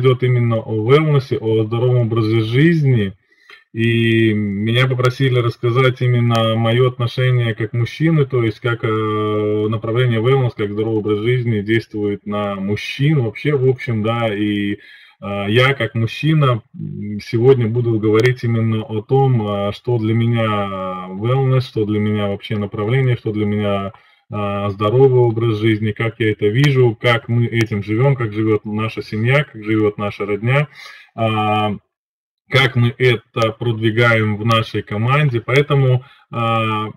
идет именно о wellness, о здоровом образе жизни. И меня попросили рассказать именно мое отношение как мужчины, то есть как э, направление wellness, как здоровый образ жизни действует на мужчин вообще, в общем, да, и э, я как мужчина сегодня буду говорить именно о том, э, что для меня wellness, что для меня вообще направление, что для меня здоровый образ жизни, как я это вижу, как мы этим живем, как живет наша семья, как живет наша родня, а, как мы это продвигаем в нашей команде. Поэтому, а,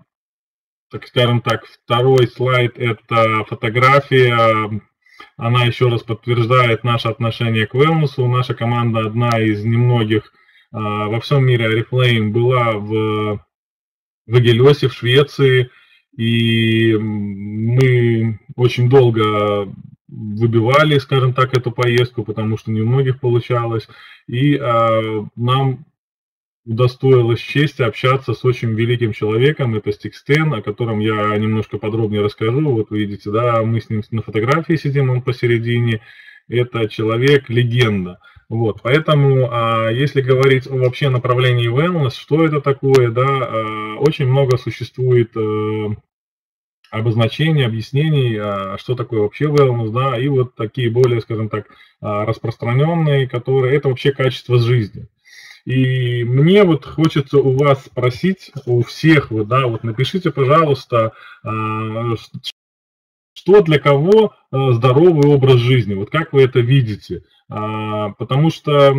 так скажем так, второй слайд – это фотография, она еще раз подтверждает наше отношение к wellness. Наша команда одна из немногих а, во всем мире Oriflame была в, в в Швеции – и мы очень долго выбивали, скажем так, эту поездку, потому что не у многих получалось. И э, нам удостоилось честь общаться с очень великим человеком, это Стикстен, о котором я немножко подробнее расскажу. Вот видите, да, мы с ним на фотографии сидим, он посередине. Это человек-легенда. Вот, поэтому, а, если говорить о вообще направлении wellness, что это такое, да, а, очень много существует а, обозначений, объяснений, а, что такое вообще wellness, да, и вот такие более, скажем так, а, распространенные, которые, это вообще качество жизни. И мне вот хочется у вас спросить, у всех, вот, да, вот напишите, пожалуйста, а, что для кого здоровый образ жизни, вот как вы это видите, потому что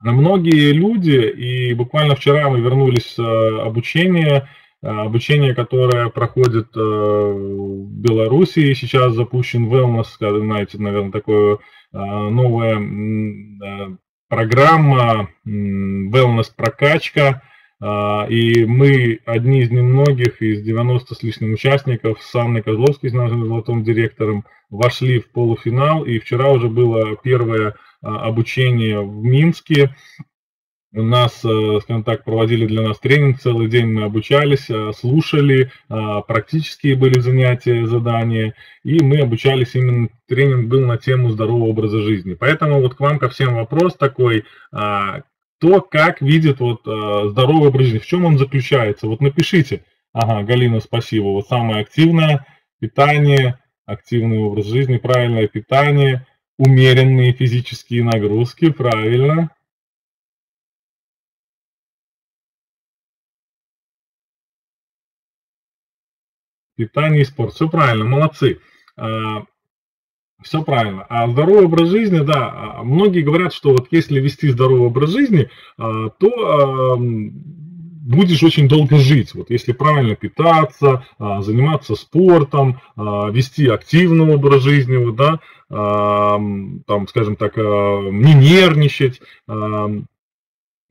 многие люди, и буквально вчера мы вернулись с обучения, Э, обучение, которое проходит э, в Беларуси, сейчас запущен Wellness, знаете, наверное, такое э, новая программа Wellness прокачка, и мы одни из немногих, из 90 с лишним участников, с Анной Козловской, с нашим золотым директором, вошли в полуфинал, и вчера уже было первое обучение в Минске, у нас, э, скажем так, проводили для нас тренинг, целый день мы обучались, слушали, практические были занятия, задания, и мы обучались, именно тренинг был на тему здорового образа жизни. Поэтому вот к вам ко всем вопрос такой, а, кто как видит вот здоровый образ жизни, в чем он заключается? Вот напишите, ага, Галина, спасибо, вот самое активное питание, активный образ жизни, правильное питание, умеренные физические нагрузки, правильно, питание и спорт. Все правильно, молодцы. А, Все правильно. А здоровый образ жизни, да, а, многие говорят, что вот если вести здоровый образ жизни, а, то будешь очень долго жить. Вот если правильно питаться, заниматься спортом, вести активный образ жизни, вот, да, там, скажем так, не нервничать,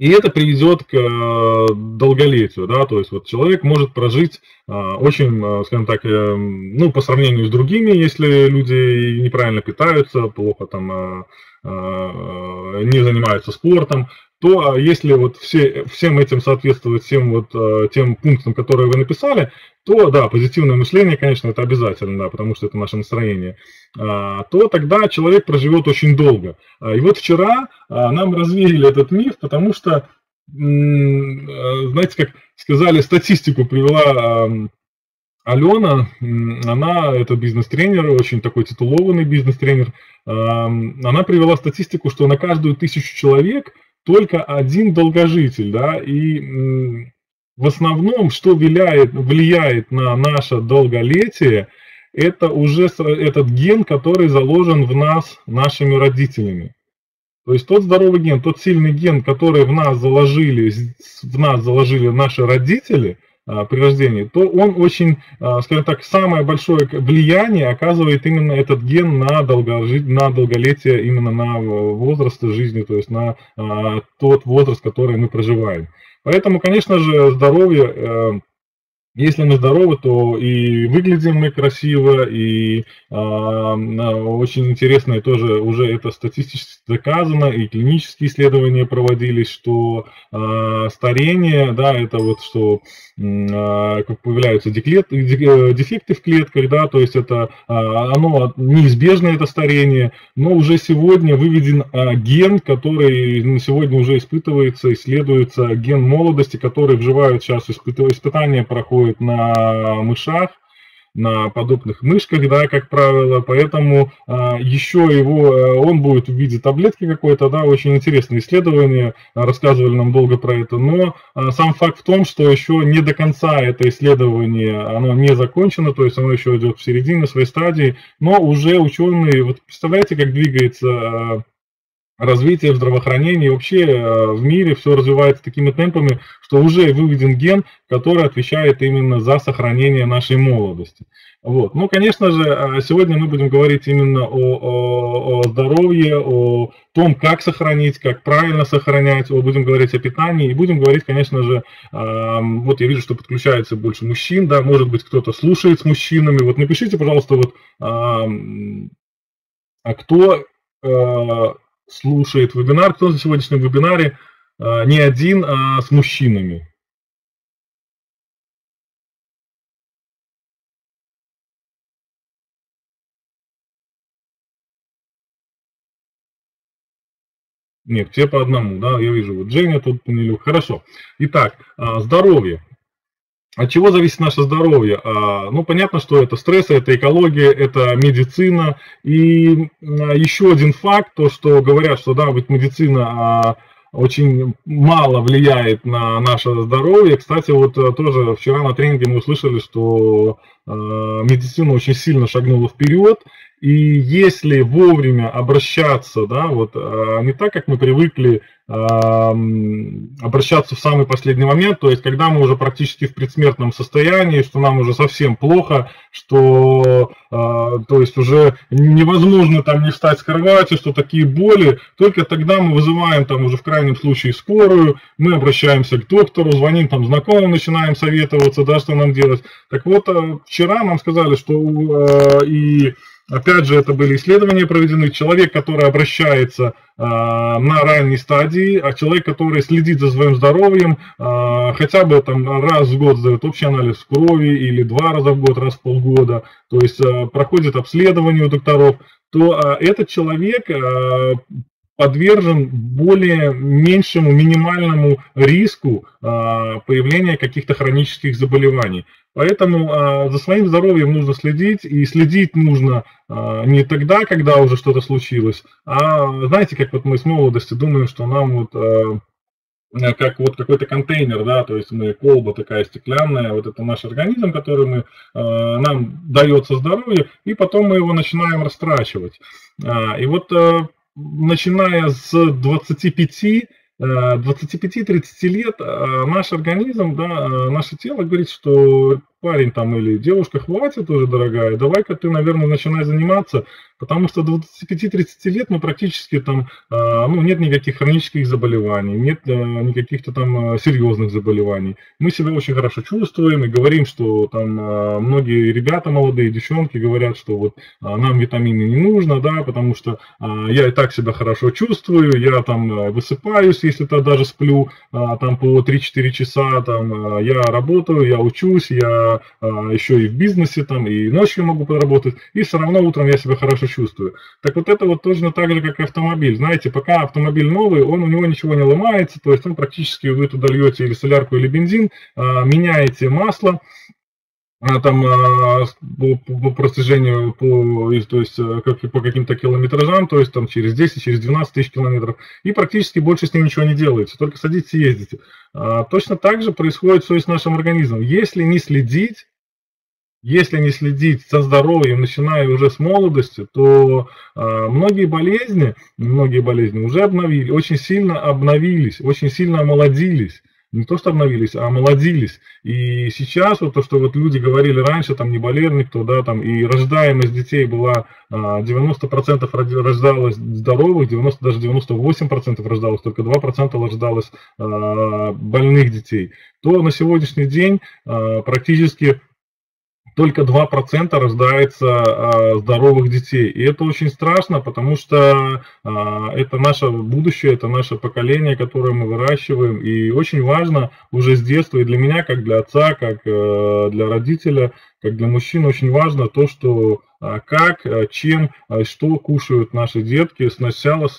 и это приведет к э, долголетию, да, то есть вот человек может прожить э, очень, э, скажем так, ну, по сравнению с другими, если люди неправильно питаются, плохо там не занимаются спортом, то а, если вот все, всем этим соответствует всем вот а, тем пунктам, которые вы написали, то да, позитивное мышление, конечно, это обязательно, да, потому что это наше настроение, а, то тогда человек проживет очень долго. И вот вчера нам развеяли этот миф, потому что, знаете, как сказали, статистику привела Алена, она, это бизнес-тренер, очень такой титулованный бизнес-тренер, она привела статистику, что на каждую тысячу человек только один долгожитель, да, и в основном, что влияет, влияет на наше долголетие, это уже этот ген, который заложен в нас нашими родителями. То есть тот здоровый ген, тот сильный ген, который в нас заложили, в нас заложили наши родители – при рождении, то он очень, а, скажем так, самое большое влияние оказывает именно этот ген на, долгожи... на долголетие, именно на возраст жизни, то есть на а, тот возраст, который мы проживаем. Поэтому, конечно же, здоровье если мы здоровы, то и выглядим мы красиво, и э, очень интересно, и тоже уже это статистически доказано, и клинические исследования проводились, что э, старение, да, это вот что э, появляются деклет, дефекты в клетках, да, то есть это э, оно неизбежно это старение, но уже сегодня выведен э, ген, который на сегодня уже испытывается, исследуется ген молодости, который вживают сейчас испытания проходят на мышах, на подобных мышках, да, как правило, поэтому а, еще его, э, он будет в виде таблетки какой-то, да, очень интересное исследование, рассказывали нам долго про это, но а, сам факт в том, что еще не до конца это исследование, оно не закончено, то есть оно еще идет в середине своей стадии, но уже ученые, вот представляете, как двигается а, развитие в здравоохранении, вообще э, в мире все развивается такими темпами, что уже выведен ген, который отвечает именно за сохранение нашей молодости. Вот. Ну, конечно же, э, сегодня мы будем говорить именно о, о, о здоровье, о том, как сохранить, как правильно сохранять, будем говорить о питании, и будем говорить, конечно же, э, вот я вижу, что подключается больше мужчин, да, может быть, кто-то слушает с мужчинами, вот напишите, пожалуйста, вот, э, а кто э, слушает вебинар, кто на сегодняшнем вебинаре а, не один, а с мужчинами. Нет, все по одному, да, я вижу, вот Женя тут, Хорошо. Итак, а, здоровье. От чего зависит наше здоровье? А, ну, понятно, что это стресс, это экология, это медицина. И еще один факт, то, что говорят, что, да, быть медицина а, очень мало влияет на наше здоровье. Кстати, вот э, тоже вчера на тренинге мы услышали, что а, медицина очень сильно шагнула вперед, и если вовремя обращаться, да, вот не так, как мы привыкли обращаться в самый последний момент, то есть когда мы уже практически в предсмертном состоянии, что нам уже совсем плохо, что а, то есть уже невозможно там не встать с кровати, что такие боли, только тогда мы вызываем там уже в крайнем случае скорую, мы обращаемся к доктору, звоним там знакомым, начинаем советоваться, да, что нам делать. Так вот, вчера нам сказали, что и Опять же, это были исследования проведены. Человек, который обращается э, на ранней стадии, а человек, который следит за своим здоровьем, э, хотя бы там раз в год сдает общий анализ крови или два раза в год, раз в полгода, то есть э, проходит обследование у докторов, то э, этот человек э, подвержен более меньшему минимальному риску а, появления каких-то хронических заболеваний. Поэтому а, за своим здоровьем нужно следить, и следить нужно а, не тогда, когда уже что-то случилось, а знаете, как вот мы с молодости думаем, что нам вот как вот какой-то контейнер, да, то есть мы колба такая стеклянная, вот это наш организм, который мы, нам дается здоровье, и потом мы его начинаем растрачивать. И вот начиная с 25 25-30 лет наш организм, да, наше тело говорит, что парень там или девушка, хватит уже, дорогая, давай-ка ты, наверное, начинай заниматься, потому что до 25-30 лет мы практически там, а, ну, нет никаких хронических заболеваний, нет э, никаких-то там э, серьезных заболеваний. Мы себя очень хорошо чувствуем и говорим, что там а, многие ребята молодые, девчонки говорят, что вот а, нам витамины не нужно, да, потому что я и так себя хорошо чувствую, я там э, высыпаюсь, если то даже сплю, там по 3-4 часа, там я работаю, я учусь, я а, еще и в бизнесе, там, и ночью могу поработать, и все равно утром я себя хорошо чувствую. Так вот это вот точно так же, как и автомобиль. Знаете, пока автомобиль новый, он у него ничего не ломается, то есть он практически, вы туда льете или солярку, или бензин, а, меняете масло, там по, по протяжению, по, то есть как, по каким-то километражам, то есть там через 10, через 12 тысяч километров, и практически больше с ним ничего не делается, только садитесь и ездите. А, точно так же происходит все и с нашим организмом. Если не следить, если не следить за здоровьем, начиная уже с молодости, то а, многие болезни, многие болезни уже обновили, очень сильно обновились, очень сильно омолодились. Не то что обновились, а омолодились. И сейчас вот то, что вот люди говорили раньше, там не болели никто, да, там и рождаемость детей была 90% а, рождалось здоровых, 90, даже 98% рождалось, только 2% рождалось а, больных детей, то на сегодняшний день а, практически только 2% рождается э, здоровых детей. И это очень страшно, потому что э, это наше будущее, это наше поколение, которое мы выращиваем. И очень важно уже с детства, и для меня, как для отца, как э, для родителя, как для мужчин, очень важно то, что э, как, чем, что кушают наши детки сначала,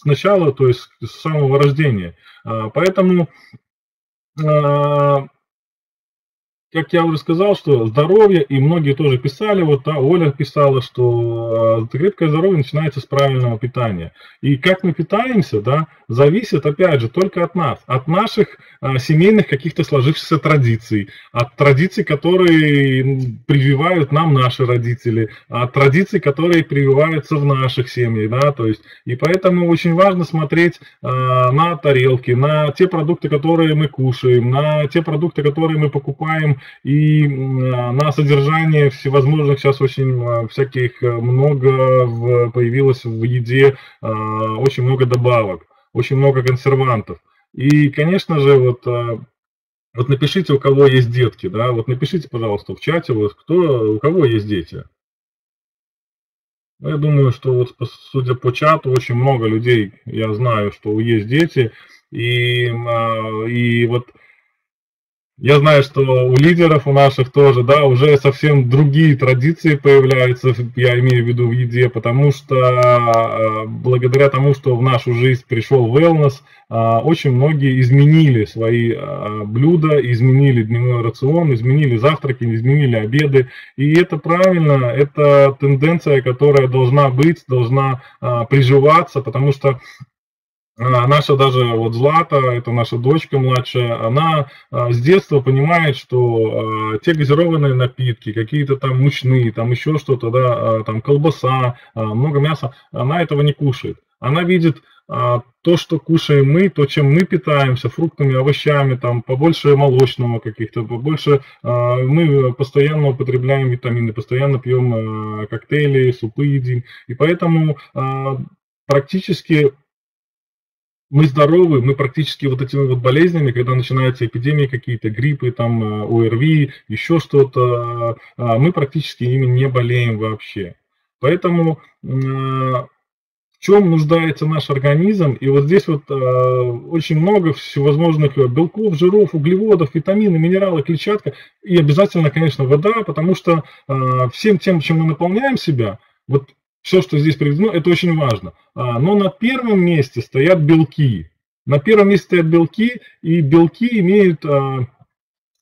сначала, то есть с самого рождения. Поэтому как я уже сказал, что здоровье, и многие тоже писали, вот да, Оля писала, что э, крепкое здоровье начинается с правильного питания. И как мы питаемся, да, зависит, опять же, только от нас, от наших э, семейных каких-то сложившихся традиций, от традиций, которые прививают нам наши родители, от традиций, которые прививаются в наших семьях, да, то есть, и поэтому очень важно смотреть э, на тарелки, на те продукты, которые мы кушаем, на те продукты, которые мы покупаем и на содержание всевозможных сейчас очень а, всяких э, много появилось в еде, очень много добавок, очень много консервантов. И, конечно же, вот вот напишите, у кого есть детки, да, вот напишите, пожалуйста, в чате, вот кто, у кого есть дети. Я думаю, что вот судя по чату, очень много людей, я знаю, что есть дети, и, и вот я знаю, что у лидеров у наших тоже, да, уже совсем другие традиции появляются, я имею в виду в еде, потому что э, благодаря тому, что в нашу жизнь пришел wellness, э, очень многие изменили свои э, блюда, изменили дневной рацион, изменили завтраки, изменили обеды. И это правильно, это тенденция, которая должна быть, должна приживаться, потому что наша даже вот Злата, это наша дочка младшая, она а, с детства понимает, что а, те газированные напитки, какие-то там мучные, там еще что-то, да, там колбаса, много мяса, она этого не кушает. Она видит то, что кушаем мы, то, чем мы питаемся, фруктами, овощами, там побольше молочного каких-то, побольше мы постоянно употребляем витамины, постоянно пьем коктейли, супы едим. И поэтому практически мы здоровы, мы практически вот этими вот болезнями, когда начинаются эпидемии какие-то, гриппы, там, э, ОРВИ, еще что-то, э, мы практически ими не болеем вообще. Поэтому э, в чем нуждается наш организм? И вот здесь вот очень много всевозможных белков, жиров, углеводов, витамины, минералы, клетчатка. И обязательно, конечно, вода, потому что всем тем, чем мы наполняем себя, вот все, что здесь приведено, это очень важно. А, но на первом месте стоят белки. На первом месте стоят белки, и белки имеют, а,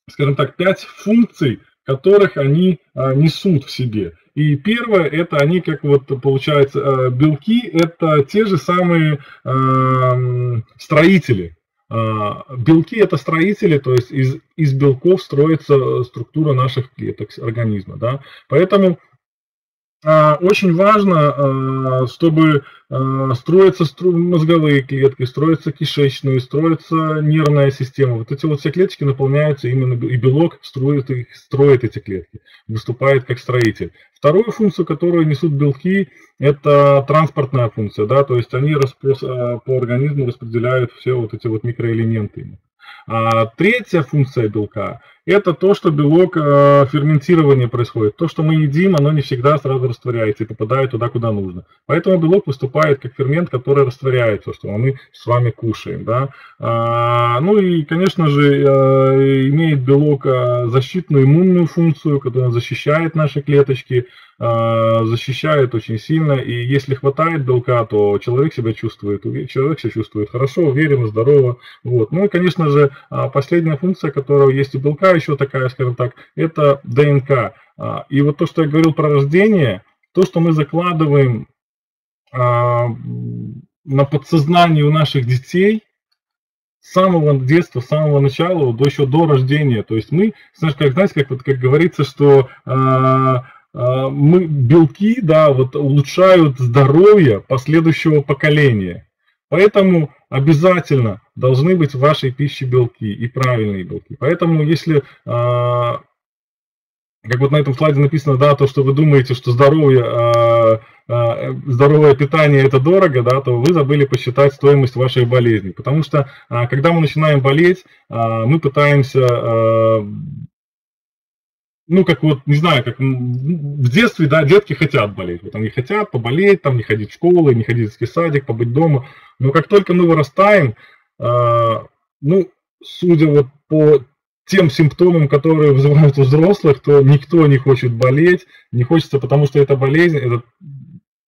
скажем так, пять функций, которых они а, несут в себе. И первое, это они, как вот получается, белки, это те же самые строители. Белки это строители, то есть из, из белков строится структура наших клеток организма. Да? Поэтому очень важно, а, чтобы а, строятся мозговые клетки, строятся кишечные, строится нервная система. Вот эти вот все клетки наполняются именно, и белок строит, их, строит эти клетки, выступает как строитель. Вторую функцию, которую несут белки, это транспортная функция, да, то есть они по организму распределяют все вот эти вот микроэлементы. А третья функция белка – это то, что белок э, ферментирования происходит. То, что мы едим, оно не всегда сразу растворяется и попадает туда, куда нужно. Поэтому белок выступает как фермент, который растворяет то, что мы с вами кушаем. Да? А, ну и, конечно же, э, имеет белок э, защитную иммунную функцию, которая защищает наши клеточки, э, защищает очень сильно. И если хватает белка, то человек себя чувствует, человек себя чувствует хорошо, уверенно, здорово. Вот. Ну и, конечно же, а, последняя функция, которая есть у белка, еще такая, скажем так, это ДНК. А, и вот то, что я говорил про рождение, то, что мы закладываем а, на подсознание у наших детей с самого детства, с самого начала, до еще до рождения. То есть мы, знаешь, как, знаете, как, вот, как говорится, что а, мы, белки, да, вот улучшают здоровье последующего поколения. Поэтому обязательно должны быть в вашей пище белки и правильные белки. Поэтому если как вот на этом слайде написано, да, то, что вы думаете, что здоровье, э, э, здоровое питание это дорого, да, то вы забыли посчитать стоимость вашей болезни. Потому что, когда мы начинаем болеть, мы пытаемся, ну, как вот, не знаю, как в детстве, да, детки хотят болеть. Вот они хотят поболеть, там, не ходить в школу, не ходить в детский садик, побыть дома. Но как только мы вырастаем, ну, судя вот по тем симптомам, которые вызывают у взрослых, то никто не хочет болеть, не хочется, потому что это болезнь, это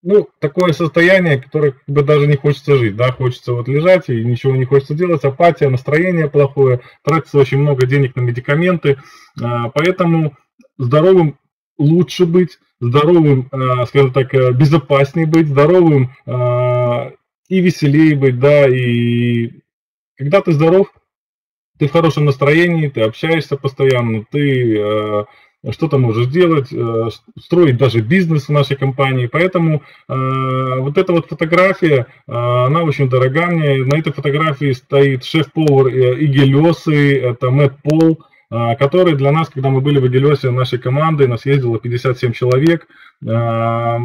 ну, такое состояние, которое как бы даже не хочется жить, да, хочется вот лежать и ничего не хочется делать, апатия, настроение плохое, тратится очень много денег на медикаменты, а, поэтому здоровым лучше быть, здоровым, а, скажем так, э, безопаснее быть, здоровым а, и веселее быть, да, и когда ты здоров, ты в хорошем настроении, ты общаешься постоянно, ты э, что-то можешь делать, э, строить даже бизнес в нашей компании. Поэтому э, вот эта вот фотография, э, она очень дорога мне. На этой фотографии стоит шеф-повар э, Игелесы, это Мэтт Пол, э, который для нас, когда мы были в Игелесе нашей командой, нас ездило 57 человек, э,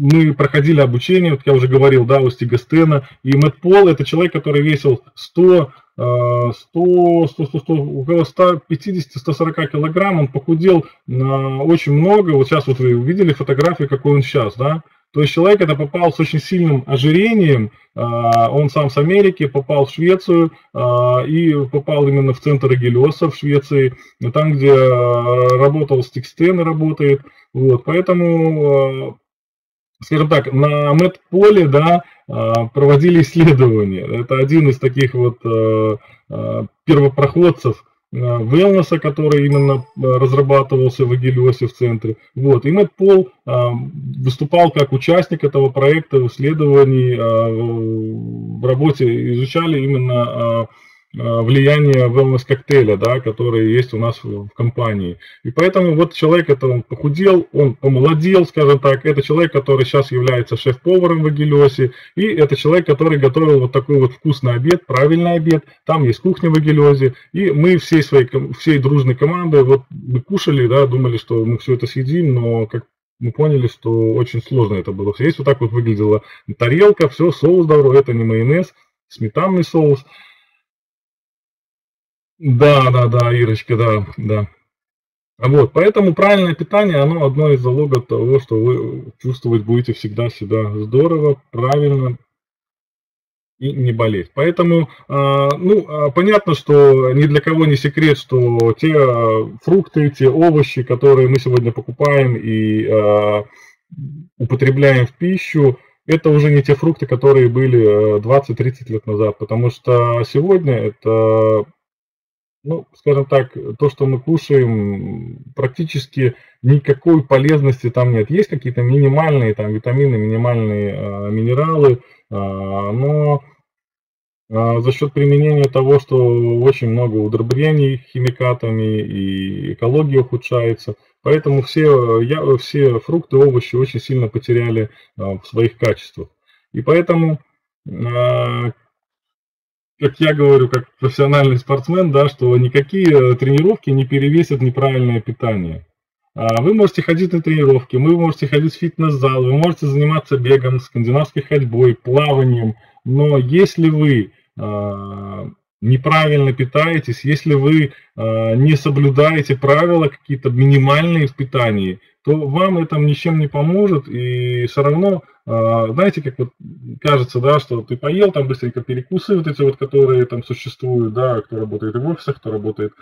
мы проходили обучение, вот я уже говорил, да, у Стига Стена, и Мэтт Пол это человек, который весил 100 100, 100, 100, 100, около 150-140 килограмм, он похудел на очень много. Вот сейчас вот вы увидели фотографии, какой он сейчас, да? То есть человек это попал с очень сильным ожирением, а, он сам с Америки, попал в Швецию а, и попал именно в центр Гелиоса в Швеции, там, где а, работал Стикстен работает. Вот, поэтому скажем так, на Мэтполе, да, а, проводили исследования. Это один из таких вот э, э, первопроходцев Велнеса, который именно э, разрабатывался в Агилиосе в центре. Вот. И Мэтт Пол выступал как участник этого проекта в исследовании, в работе изучали именно Э, влияние wellness коктейля, да, который есть у нас в, компании. И поэтому вот человек это он похудел, он помолодел, скажем так. Это человек, который сейчас является шеф-поваром в Агилесе. И это человек, который готовил вот такой вот вкусный обед, правильный обед. Там есть кухня в Агилезе. И мы всей своей, всей дружной командой вот мы кушали, да, думали, что мы все это съедим, но как мы поняли, что очень сложно это было. Здесь вот так вот выглядела тарелка, все, соус добро, это не майонез, сметанный соус. Да, да, да, Ирочка, да, да. Вот, поэтому правильное питание, оно одно из залогов того, что вы чувствовать будете всегда себя здорово, правильно и не болеть. Поэтому, а, ну, а, понятно, что ни для кого не секрет, что те а, фрукты, те овощи, которые мы сегодня покупаем и употребляем в пищу, это уже не те фрукты, которые были 20-30 лет назад, потому что сегодня это ну, скажем так, то, что мы кушаем, практически никакой полезности там нет. Есть какие-то минимальные там витамины, минимальные э, минералы, э, но э, за счет применения того, что очень много удобрений химикатами и экология ухудшается, поэтому все, я, все фрукты, овощи очень сильно потеряли э, в своих качествах. И поэтому как я говорю, как профессиональный спортсмен, да, что никакие тренировки не перевесят неправильное питание. А вы можете ходить на тренировки, вы можете ходить в фитнес-зал, вы можете заниматься бегом, скандинавской ходьбой, плаванием, но если вы э, неправильно питаетесь, если вы э, не соблюдаете правила какие-то минимальные в питании, то вам это ничем не поможет, и все равно, а, знаете, как вот кажется, да, что ты поел, там быстренько перекусы вот эти вот, которые там существуют, да, кто работает в офисах, кто работает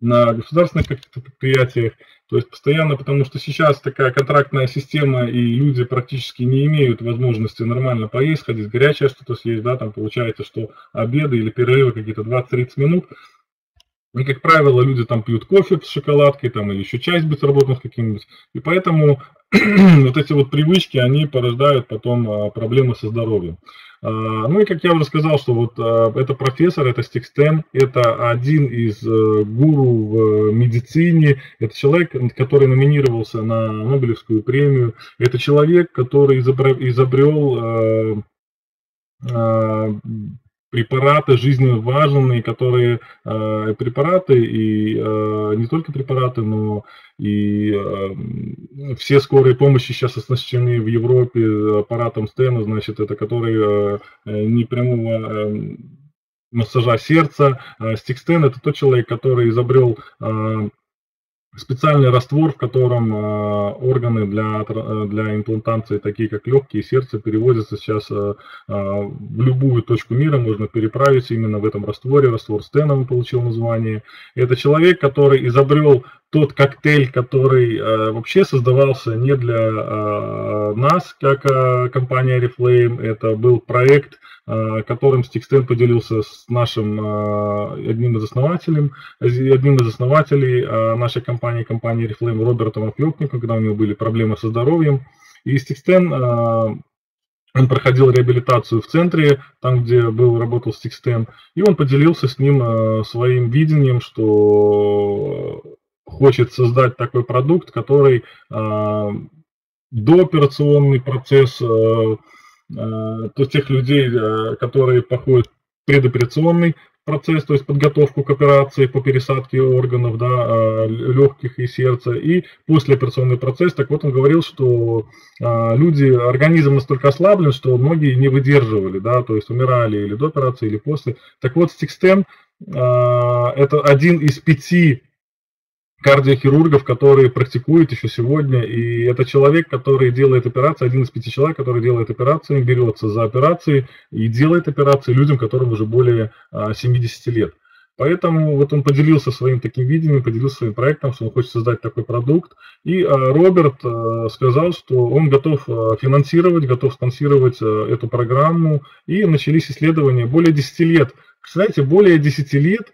на государственных каких-то предприятиях, то есть постоянно, потому что сейчас такая контрактная система, и люди практически не имеют возможности нормально поесть, ходить горячее что-то съесть, да, там получается, что обеды или перерывы какие-то 20-30 минут, и, как правило, люди там пьют кофе с шоколадкой там, или еще бутербродом с каким-нибудь. И поэтому вот эти вот привычки, они порождают потом а, проблемы со здоровьем. А, ну и как я уже сказал, что вот а, это профессор, это Стикстен, это один из э, гуру в медицине, это человек, который номинировался на Нобелевскую премию, это человек, который изобрел препараты жизненно важные, которые э, препараты и э, не только препараты, но и э, все скорые помощи сейчас оснащены в Европе аппаратом стена, значит, это который э, не прямого э, массажа сердца. Стикстен это тот человек, который изобрел э, специальный раствор, в котором э, органы для, э, для имплантации, такие как легкие сердце, переводятся сейчас э, э, в любую точку мира, можно переправить именно в этом растворе. Раствор Стена он получил название. Это человек, который изобрел тот коктейль, который э, вообще создавался не для э, нас, как э, компания Reflame, это был проект, э, которым Stixten поделился с нашим э, одним из основателей, одним из основателей э, нашей компании, компании Reflame, Робертом Оклепником, когда у него были проблемы со здоровьем. И Stixten э, он проходил реабилитацию в центре, там, где был, работал Стикстен, и он поделился с ним э, своим видением, что хочет создать такой продукт, который э, дооперационный процесс, э, э, то тех людей, э, которые проходят предоперационный процесс, то есть подготовку к операции по пересадке органов, да, легких и сердца, и послеоперационный процесс. Так вот, он говорил, что люди, организм настолько ослаблен, что многие не выдерживали, да, то есть умирали или до операции, или после. Так вот, Стикстен это один из пяти кардиохирургов, которые практикуют еще сегодня, и это человек, который делает операции, один из пяти человек, который делает операции, берется за операции и делает операции людям, которым уже более 70 а, лет. Поэтому вот он поделился своим таким видением, поделился своим проектом, что он хочет создать такой продукт. И а, Роберт а, сказал, что он готов финансировать, готов спонсировать эту программу. И начались исследования более 10 лет. Представляете, более 10 лет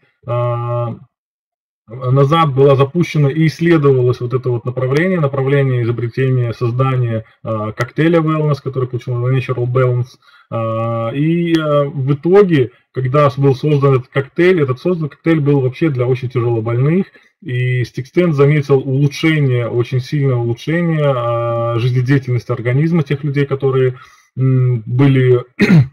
назад была запущена и исследовалось вот это вот направление, направление изобретения, создания э, коктейля Wellness, который получил Natural Balance. Э, и э, в итоге, когда был создан этот коктейль, этот создан коктейль был вообще для очень тяжелобольных, и Стикстен заметил улучшение, очень сильное улучшение э, жизнедеятельности организма тех людей, которые м, были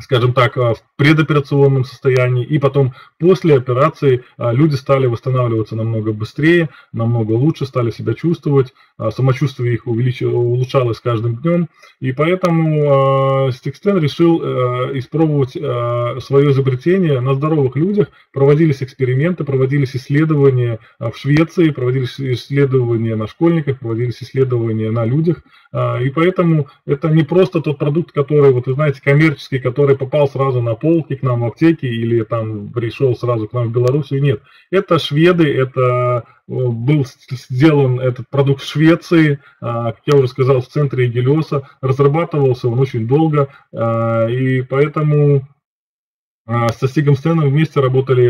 скажем так, в предоперационном состоянии, и потом после операции а, люди стали восстанавливаться намного быстрее, намного лучше, стали себя чувствовать, а, самочувствие их улучшалось с каждым днем, и поэтому Стикстен решил э, испробовать свое изобретение на здоровых людях, проводились эксперименты, проводились исследования в Швеции, проводились исследования на школьниках, проводились исследования на людях, и поэтому это не просто тот продукт, который, вот вы знаете, коммерческий, который попал сразу на полки к нам в аптеке или там пришел сразу к нам в Белоруссию, нет. Это шведы, это э, был сделан этот продукт в Швеции, а, как я уже сказал, в центре Гелиоса, разрабатывался он очень долго, а, и поэтому а, со Стигом Стеном вместе работали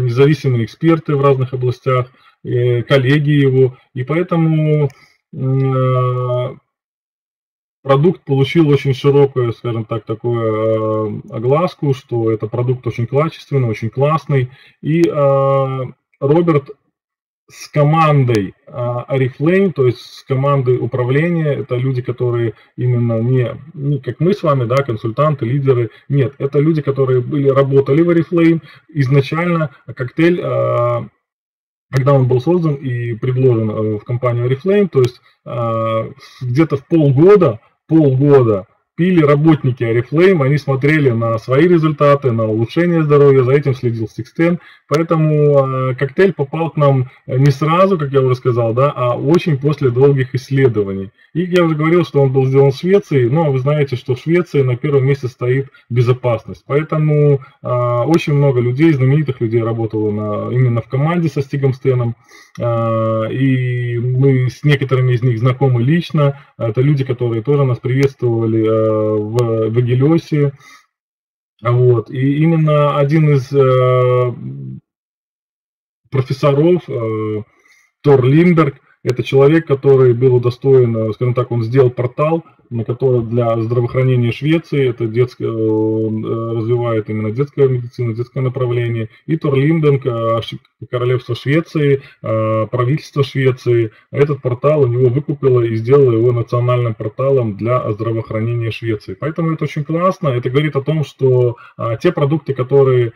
независимые эксперты в разных областях, коллеги его, и поэтому продукт получил очень широкую, скажем так, такую э, огласку, что это продукт очень качественный, очень классный. И э, Роберт с командой э, то есть с командой управления, это люди, которые именно не, не как мы с вами, да, консультанты, лидеры, нет, это люди, которые были, работали в Oriflame. Изначально коктейль, э, когда он был создан и предложен э, в компанию Oriflame, то есть э, где-то в полгода полгода пили работники Oriflame, они смотрели на свои результаты, на улучшение здоровья, за этим следил Sixten, поэтому э, коктейль попал к нам не сразу, как я уже сказал, да, а очень после долгих исследований. И я уже говорил, что он был сделан в Швеции, но вы знаете, что в Швеции на первом месте стоит безопасность, поэтому э, очень много людей, знаменитых людей работало на, именно в команде со Стигом Стеном, э, и мы с некоторыми из них знакомы лично, это люди, которые тоже нас приветствовали в, в Эгелиосе. Вот. И именно один из э, профессоров, э, Тор Линдберг, это человек, который был удостоен, э, скажем так, он сделал портал на который для здравоохранения Швеции, это детское, развивает именно детская медицина, детское направление, и Турлинден, королевство Швеции, правительство Швеции, этот портал у него выкупило и сделало его национальным порталом для здравоохранения Швеции. Поэтому это очень классно, это говорит о том, что те продукты, которые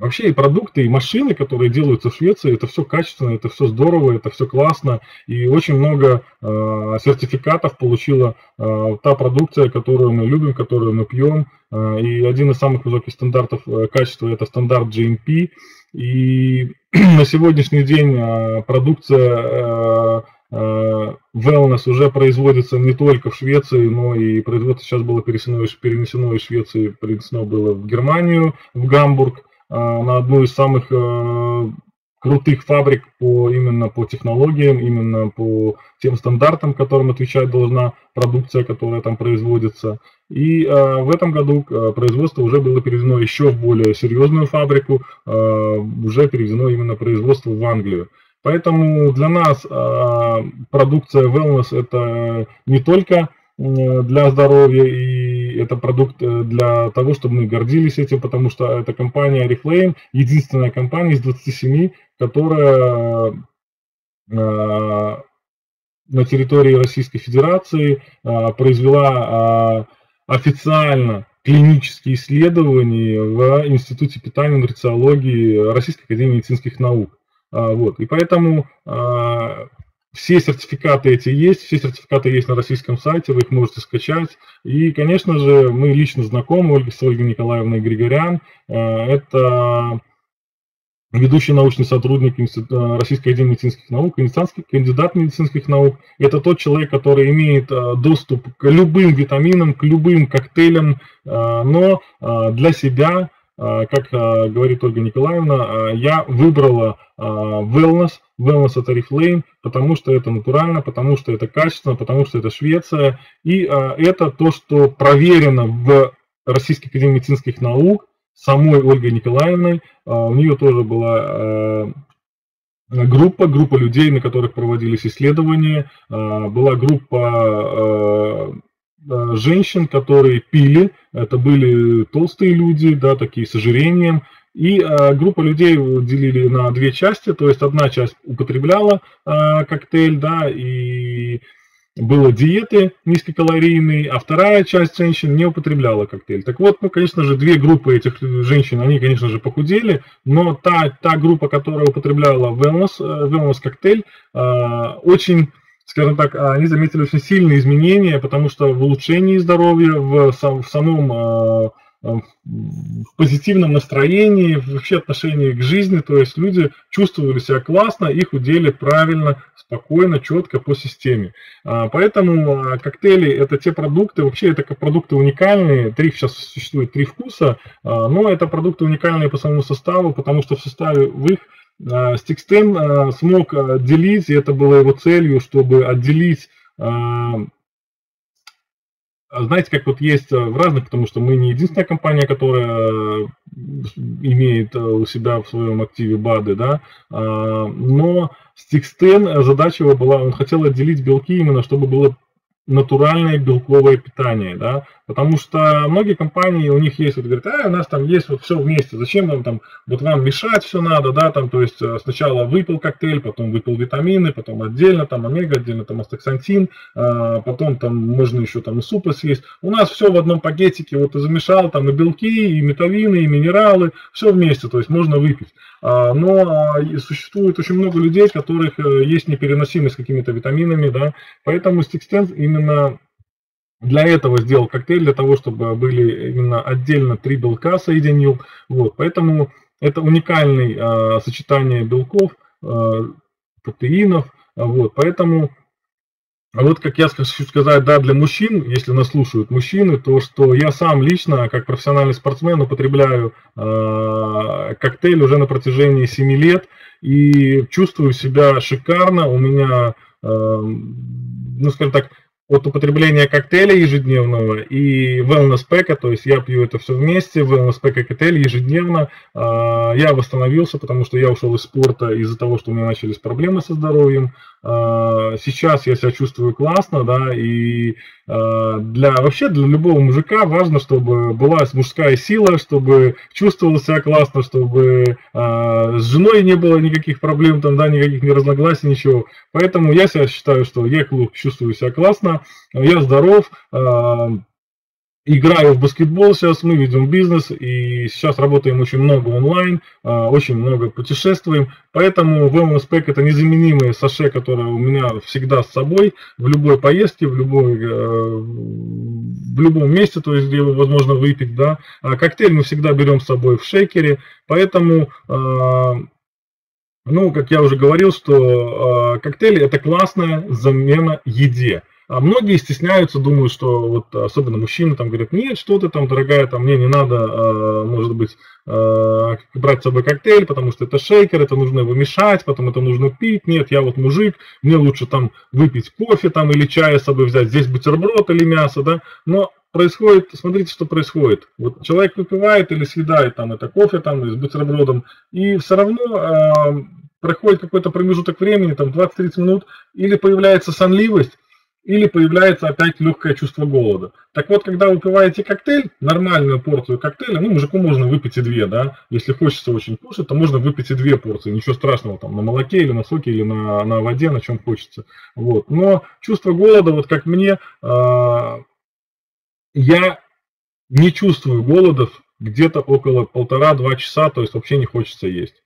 Вообще и продукты, и машины, которые делаются в Швеции, это все качественно, это все здорово, это все классно. И очень много э, сертификатов получила э, та продукция, которую мы любим, которую мы пьем. Э, и один из самых высоких стандартов э, качества это стандарт GMP. И на сегодняшний день э, продукция э, э, Wellness уже производится не только в Швеции, но и производство сейчас было перенесено, перенесено из Швеции, перенесено было в Германию, в Гамбург. А, на одну из самых э, крутых фабрик по, именно по технологиям, именно по тем стандартам, которым отвечать должна продукция, которая там производится. И э, в этом году э, производство уже было переведено еще в более серьезную фабрику, э, уже переведено именно производство в Англию. Поэтому для нас э, продукция Wellness это не только для здоровья и это продукт э, для того, чтобы мы гордились этим, потому что эта компания Reflame единственная компания из 27, которая э, на территории Российской Федерации э, произвела официально клинические исследования в Институте питания и нутрициологии Российской Академии медицинских наук. Вот. И поэтому все сертификаты эти есть, все сертификаты есть на российском сайте, вы их можете скачать. И, конечно же, мы лично знакомы с Ольгой Николаевной Григорян. Э, это ведущий научный сотрудник э, Российской Академии медицинских наук, кандидат медицинских наук. Это тот человек, который имеет э, доступ к любым витаминам, к любым коктейлям, но для себя как говорит Ольга Николаевна, я выбрала wellness, wellness это Reflame, потому что это натурально, потому что это качественно, потому что это Швеция. И это то, что проверено в Российской Академии медицинских наук самой Ольгой Николаевной. У нее тоже была группа, группа людей, на которых проводились исследования. Была группа Э, женщин, которые пили, это были толстые люди, да, такие с ожирением, и э, группа людей делили на две части, то есть одна часть употребляла э, коктейль, да, и было диеты низкокалорийные, а вторая часть женщин не употребляла коктейль. Так вот, ну, конечно же, две группы этих женщин, они, конечно же, похудели, но та, та группа, которая употребляла wellness, э, wellness коктейль, э, очень скажем так, они заметили очень сильные изменения, потому что в улучшении здоровья, в, сам, в самом э, в позитивном настроении, вообще отношении к жизни, то есть люди чувствовали себя классно, их удели правильно, спокойно, четко по системе. А, поэтому а, коктейли это те продукты, вообще это продукты уникальные, три сейчас существует три вкуса, а, но это продукты уникальные по своему составу, потому что в составе в их Стикстен а, смог отделить, и это было его целью, чтобы отделить а, знаете, как вот есть в разных, потому что мы не единственная компания, которая имеет у себя в своем активе БАДы, да, но Stixten задача его была, он хотел отделить белки именно, чтобы было натуральное белковое питание, да, потому что многие компании, у них есть, вот говорят, а, у нас там есть вот все вместе, зачем нам там, вот вам мешать все надо, да, там, то есть э, сначала выпил коктейль, потом выпил витамины, потом отдельно там омега, отдельно там астаксантин, а, потом там можно еще там и супы съесть, у нас все в одном пакетике, вот и замешал там и белки, и метавины, и минералы, все вместе, то есть можно выпить. А, но а, существует очень много людей, которых есть непереносимость какими-то витаминами, да, поэтому стикстенс именно для этого сделал коктейль, для того, чтобы были именно отдельно три белка соединил, вот, поэтому это уникальное э, сочетание белков, э, протеинов, вот, поэтому а вот как я хочу сказать, да, для мужчин, если нас слушают мужчины, то что я сам лично, как профессиональный спортсмен, употребляю э, коктейль уже на протяжении 7 лет и чувствую себя шикарно. У меня, э, ну скажем так, от употребления коктейля ежедневного и wellness пэка, то есть я пью это все вместе, wellness пэк и коктейль ежедневно, я восстановился, потому что я ушел из спорта из-за того, что у меня начались проблемы со здоровьем, сейчас я себя чувствую классно, да, и э, для вообще для любого мужика важно, чтобы была мужская сила, чтобы чувствовал себя классно, чтобы э, с женой не было никаких проблем, там, да, никаких не разногласий, ничего. Поэтому я себя считаю, что я чувствую себя классно, я здоров, играю в баскетбол сейчас, мы ведем бизнес, и сейчас работаем очень много онлайн, а, очень много путешествуем, поэтому Wellness Pack это незаменимые саше, которые у меня всегда с собой, в любой поездке, в, любой, э, в любом месте, то есть где возможно выпить, да. А коктейль мы всегда берем с собой в шейкере, поэтому а, ну, как я уже говорил, что э, коктейли это классная замена еде. А многие стесняются, думают, что вот особенно мужчины там говорят, нет, что ты там, дорогая, там мне не надо, а, может быть, а, брать с собой коктейль, потому что это шейкер, это нужно его мешать, потом это нужно пить. Нет, я вот мужик, мне лучше там выпить кофе там или чая с собой взять, здесь бутерброд или мясо, да. Но происходит, смотрите, что происходит. Вот человек выпивает или съедает там это кофе там с бутербродом, и все равно проходит какой-то промежуток времени, там 20-30 минут, или появляется сонливость, или появляется опять легкое чувство голода. Так вот, когда вы выпиваете коктейль, нормальную порцию коктейля, ну, мужику можно выпить и две, да, если хочется очень кушать, то можно выпить и две порции, ничего страшного, там, на молоке или на соке, или на, на воде, на чем хочется, вот. Но чувство голода, вот как мне, э, я не чувствую голодов где-то около полтора-два часа, то есть вообще не хочется есть.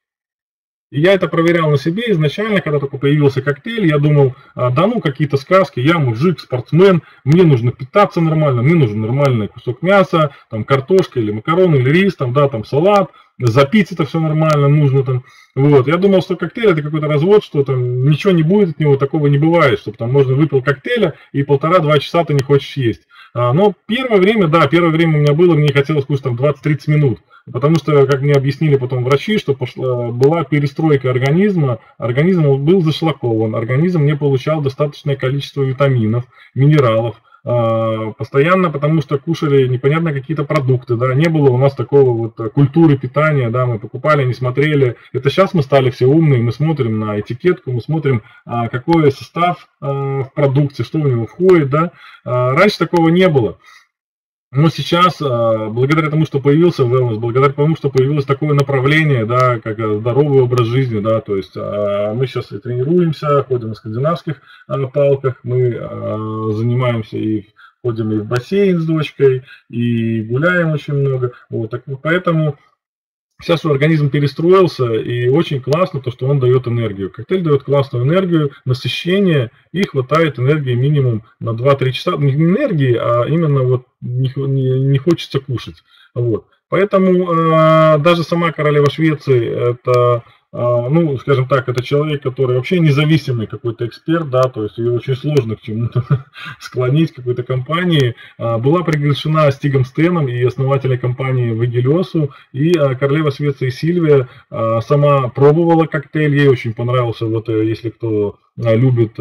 Я это проверял на себе изначально, когда только появился коктейль, я думал, «А, да ну какие-то сказки, я мужик, спортсмен, мне нужно питаться нормально, мне нужен нормальный кусок мяса, там картошка или макароны или рис, там, да, там салат, запить это все нормально, нужно там. Вот, я думал, что коктейль это какой-то развод, что там ничего не будет от него, такого не бывает, чтобы там можно выпил коктейля и полтора-два часа ты не хочешь есть. А, но первое время, да, первое время у меня было, мне хотелось кушать там 20-30 минут. Потому что, как мне объяснили потом врачи, что пошла, была перестройка организма, организм был зашлакован, организм не получал достаточное количество витаминов, минералов, постоянно, потому что кушали непонятно какие-то продукты, да, не было у нас такого вот э, культуры питания, да, мы покупали, не смотрели. Это сейчас мы стали все умные, мы смотрим на этикетку, мы смотрим, а, какой состав а, в продукции, что в него входит, да. Раньше такого не было. Но сейчас, а, благодаря тому, что появился wellness, благодаря тому, что появилось такое направление, да, как э, здоровый образ жизни, да, то есть а, мы сейчас и тренируемся, ходим на скандинавских а, палках, мы занимаемся и ходим и в бассейн с дочкой, и гуляем очень много, вот, так, поэтому Сейчас организм перестроился, и очень классно то, что он дает энергию. Коктейль дает классную энергию, насыщение, и хватает энергии минимум на 2-3 часа. Не энергии, а именно вот не, не, не хочется кушать. Вот. Поэтому э, даже сама королева Швеции, это ну, скажем так, это человек, который вообще независимый какой-то эксперт, да, то есть ее очень сложно к чему-то склонить какой-то компании, а, была приглашена Стигом Стеном и основателем компании Вагелиосу, и а, королева Швеции Сильвия сама пробовала коктейль, ей очень понравился, вот э, если кто любит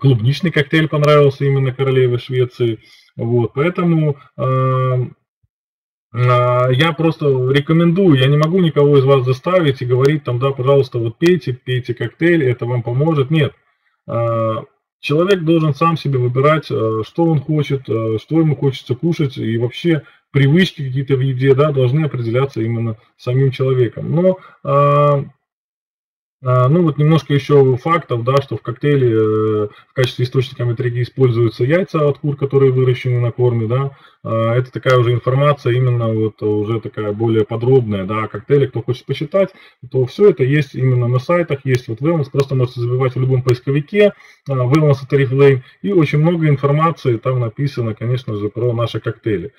клубничный коктейль, понравился именно королеве Швеции, вот, поэтому а, я просто рекомендую, я не могу никого из вас заставить и говорить там, да, пожалуйста, вот пейте, пейте коктейль, это вам поможет. Нет. А, человек должен сам себе выбирать, а, что он хочет, что ему хочется кушать, и вообще привычки какие-то в еде, да, должны определяться именно самим человеком. Но а, ну вот немножко еще фактов, да, что в коктейле э, в качестве источника омега используются яйца от кур, которые выращены на корме, да. А, это такая уже информация именно вот уже такая более подробная, да, о коктейле, кто хочет почитать, то все это есть именно на сайтах, есть вот Wellness, просто можете забивать в любом поисковике а, Wellness от Lane, и очень много информации там написано, конечно же, про наши коктейли.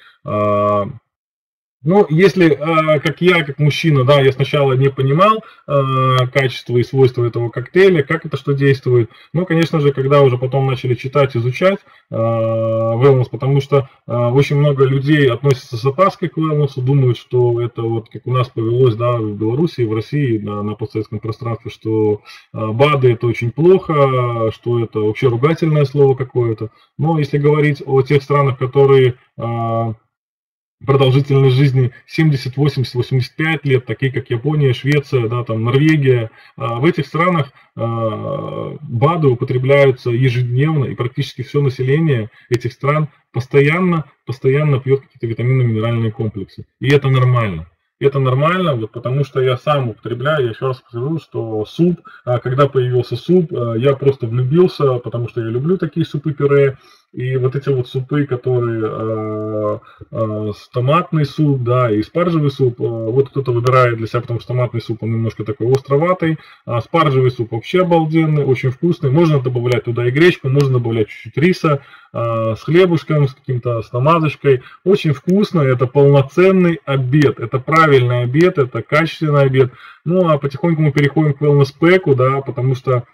Ну, если, э, как я, как мужчина, да, я сначала не понимал э, качество и свойства этого коктейля, как это что действует. Ну, конечно же, когда уже потом начали читать, изучать э, wellness, потому что очень много людей относятся с опаской к wellness, думают, что это вот как у нас повелось, да, в Беларуси, в России, на, на постсоветском пространстве, что БАДы это очень плохо, что это вообще ругательное слово какое-то. Но если говорить о тех странах, которые продолжительность жизни 70, 80, 85 лет, такие как Япония, Швеция, да, там, Норвегия. А в этих странах а, БАДы употребляются ежедневно, и практически все население этих стран постоянно, постоянно пьет какие-то витаминно-минеральные комплексы. И это нормально. Это нормально, вот потому что я сам употребляю, я еще раз скажу, что суп, а, когда появился суп, я просто влюбился, потому что я люблю такие супы-пюре, и вот эти вот супы, которые э, э, томатный суп, да, и спаржевый суп, э, вот кто-то выбирает для себя, потому что томатный суп, он немножко такой островатый, а спаржевый суп вообще обалденный, очень вкусный. Можно добавлять туда и гречку, можно добавлять чуть-чуть риса, э, с хлебушком, с каким-то, с намазочкой. Очень вкусно, это полноценный обед, это правильный обед, это качественный обед. Ну, а потихоньку мы переходим к wellness пэку, да, потому что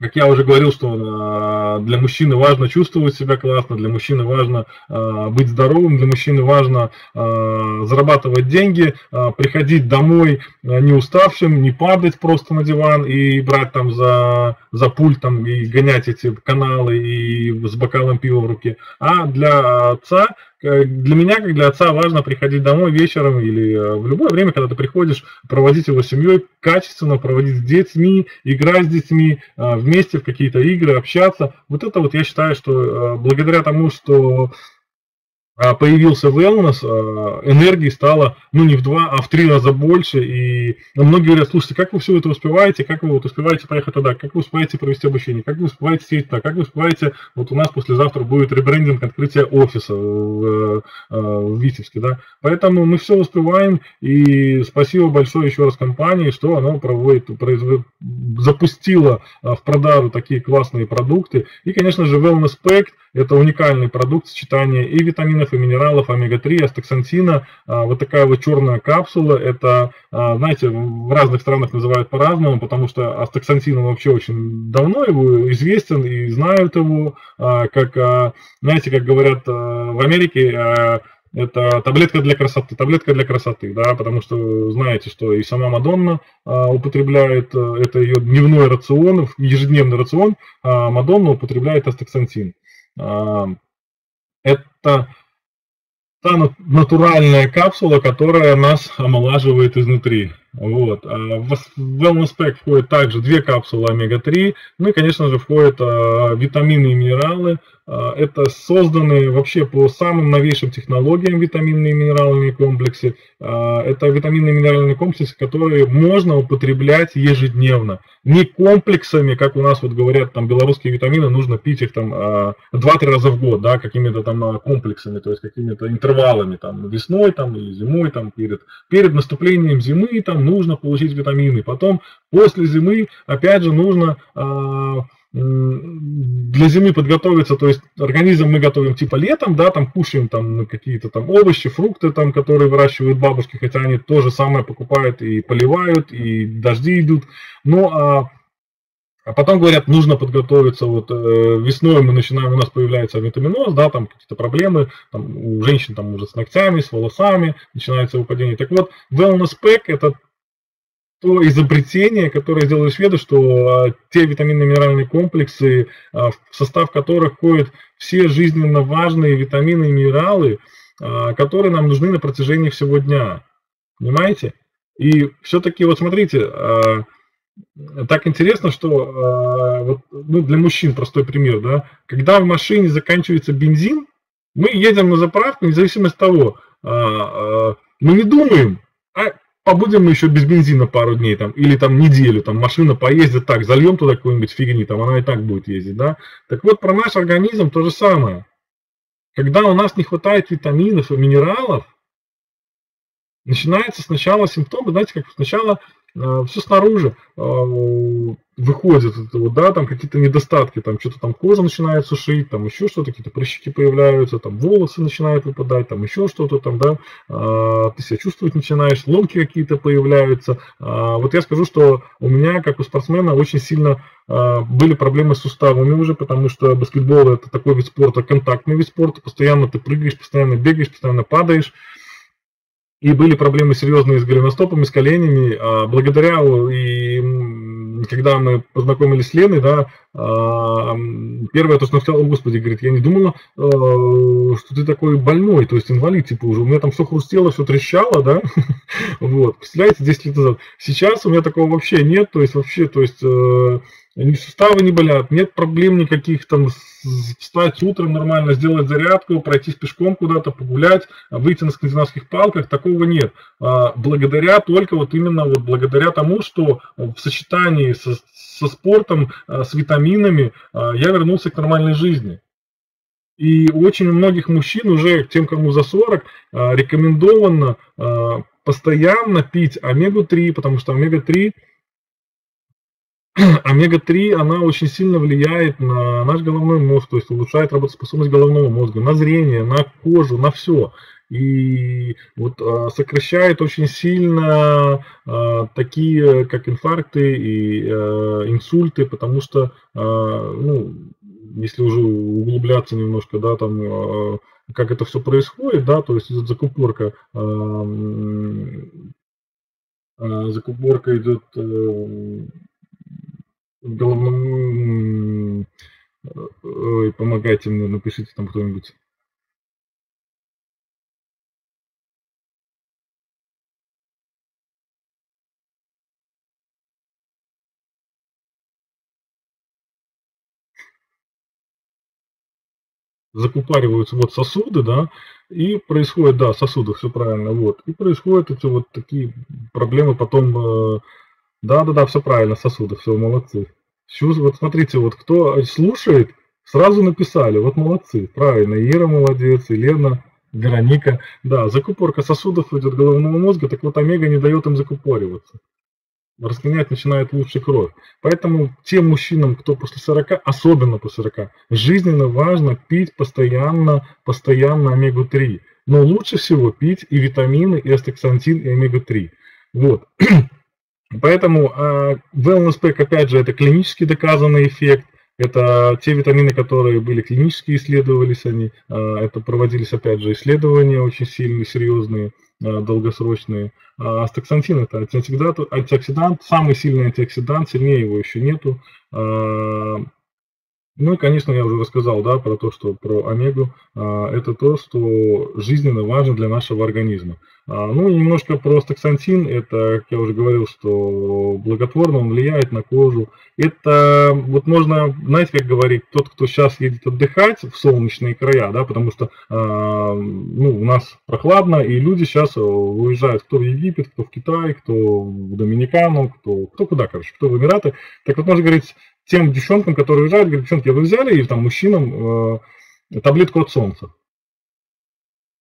как я уже говорил, что а, для мужчины важно чувствовать себя классно, для мужчины важно а, быть здоровым, для мужчины важно а, зарабатывать деньги, приходить домой не уставшим, не падать просто на диван и брать там за, за пульт там, и гонять эти каналы и с бокалом пива в руке. А для отца для меня, как для отца, важно приходить домой вечером или э, в любое время, когда ты приходишь, проводить его семьей качественно, проводить с детьми, играть с детьми, э, вместе в какие-то игры, общаться. Вот это вот я считаю, что э, благодаря тому, что появился wellness, а, энергии стало, ну, не в два, а в три раза больше, и многие говорят, слушайте, как вы все это успеваете, как вы вот успеваете поехать туда, как вы успеваете провести обучение, как вы успеваете сидеть так, как вы успеваете, вот у нас послезавтра будет ребрендинг открытия офиса в, а, в Витебске, да, поэтому мы все успеваем, и спасибо большое еще раз компании, что она проводит, запустила в продажу такие классные продукты, и, конечно же, Wellness Pact, это уникальный продукт сочетания и витаминов, и минералов, омега-3, астаксантина. А, вот такая вот черная капсула. Это, а, знаете, в разных странах называют по-разному, потому что астаксантин вообще очень давно его известен и знают его. А, как, знаете, как говорят в Америке, это таблетка для красоты, таблетка для красоты, да, потому что знаете, что и сама Мадонна а, употребляет, это ее дневной рацион, ежедневный рацион, а Мадонна употребляет астаксантин. Это та натуральная капсула, которая нас омолаживает изнутри. Вот. А в Wellness Pack входит также две капсулы омега-3, ну и, конечно же, входят а, витамины и минералы, а, это созданы вообще по самым новейшим технологиям витаминные и минеральные комплексы. Это витаминные и минеральные комплексы, которые можно употреблять ежедневно. Не комплексами, как у нас вот говорят, там белорусские витамины, нужно пить их там 2-3 а, раза в год, да, какими-то там комплексами, то есть какими-то интервалами, там весной там, или зимой, там, перед, перед наступлением зимы там нужно получить витамины. Потом после зимы, опять же, нужно для зимы подготовиться, то есть организм мы готовим типа летом, да, там кушаем там какие-то там овощи, фрукты там, которые выращивают бабушки, хотя они то же самое покупают и поливают, и дожди идут. Ну, а, а потом говорят, нужно подготовиться, вот э, весной мы начинаем, у нас появляется витаминоз, да, там какие-то проблемы, там, у женщин там уже с ногтями, с волосами, начинается выпадение. Так вот, Wellness Pack это то изобретение, которое сделали шведы, что а, те витаминные минеральные комплексы, а, в состав которых входят все жизненно важные витамины и минералы, а, которые нам нужны на протяжении всего дня. Понимаете? И все-таки, вот смотрите, так интересно, что вот, ну, для мужчин простой пример, да, когда в машине заканчивается бензин, мы едем на заправку, независимо от того, мы не думаем, а побудем мы еще без бензина пару дней там, или там неделю, там машина поездит так, зальем туда какую-нибудь фигни, там она и так будет ездить, да. Так вот, про наш организм то же самое. Когда у нас не хватает витаминов и минералов, начинается сначала симптомы, знаете, как сначала э, все снаружи э, выходит, вот, да, там какие-то недостатки, там что-то там кожа начинает сушить, там еще что-то, какие-то прыщики появляются, там волосы начинают выпадать, там еще что-то там, да, э, ты себя чувствовать начинаешь, ломки какие-то появляются. Вот я скажу, что у меня, как у спортсмена, очень сильно были проблемы с суставами уже, потому что баскетбол это такой вид спорта, контактный вид спорта, постоянно ты прыгаешь, постоянно бегаешь, постоянно падаешь, и были проблемы серьезные с голеностопами, с коленями. А благодаря и когда мы познакомились с Леной, да, а, первое, то, что она сказала, господи, говорит, я не думала, э, что ты такой больной, то есть инвалид, типа уже, у меня там все хрустело, все трещало, да, вот, представляете, 10 лет назад. Сейчас у меня такого вообще нет, то есть вообще, то есть э, суставы не болят, нет проблем никаких, там, встать утром нормально, сделать зарядку, пройтись пешком куда-то, погулять, выйти на скандинавских палках, такого нет. А, благодаря только вот именно вот благодаря тому, что в сочетании со, со спортом, а, с витаминами а, я вернулся к нормальной жизни. И очень у многих мужчин, уже тем, кому за 40, рекомендовано постоянно пить омегу-3, потому что омега-3 омега-3, она очень сильно влияет на наш головной мозг, то есть улучшает работоспособность головного мозга, на зрение, на кожу, на все. И вот а, сокращает очень сильно а, такие, как инфаркты и а, инсульты, потому что, а, ну, если уже углубляться немножко, да, там, а, как это все происходит, да, то есть идет закупорка, а, закупорка идет э, головном... Ой, помогайте мне, напишите там кто-нибудь. закупориваются вот сосуды, да, и происходит, да, сосуды, все правильно, вот, и происходят эти вот такие проблемы потом э, да-да-да, все правильно, сосуды, все, молодцы. Вот смотрите, вот кто слушает, сразу написали, вот молодцы, правильно, Ира молодец, Елена, Вероника. Да, закупорка сосудов идет головного мозга, так вот омега не дает им закупориваться. Разгонять начинает лучше кровь. Поэтому тем мужчинам, кто после 40, особенно после 40, жизненно важно пить постоянно, постоянно омегу-3. Но лучше всего пить и витамины, и астаксантин, и омега-3. Вот. Поэтому э, Wellness Pack, опять же, это клинически доказанный эффект. Это те витамины, которые были клинически исследовались, они, э, это проводились, опять же, исследования очень сильные, серьезные, э, долгосрочные. А астаксантин это антиоксидант, самый сильный антиоксидант, сильнее его еще нету. Ну и, конечно, я уже рассказал, да, про то, что про омегу, а, это то, что жизненно важно для нашего организма. А, ну и немножко про стаксантин, это, как я уже говорил, что благотворно он влияет на кожу. Это, вот можно, знаете, как говорить, тот, кто сейчас едет отдыхать в солнечные края, да, потому что, а, ну, у нас прохладно, и люди сейчас уезжают, кто в Египет, кто в Китай, кто в Доминикану, кто, кто куда, короче, кто в Эмираты. Так вот, можно говорить, тем девчонкам, которые уезжают, говорят, девчонки, вы взяли, и там мужчинам э, таблетку от солнца.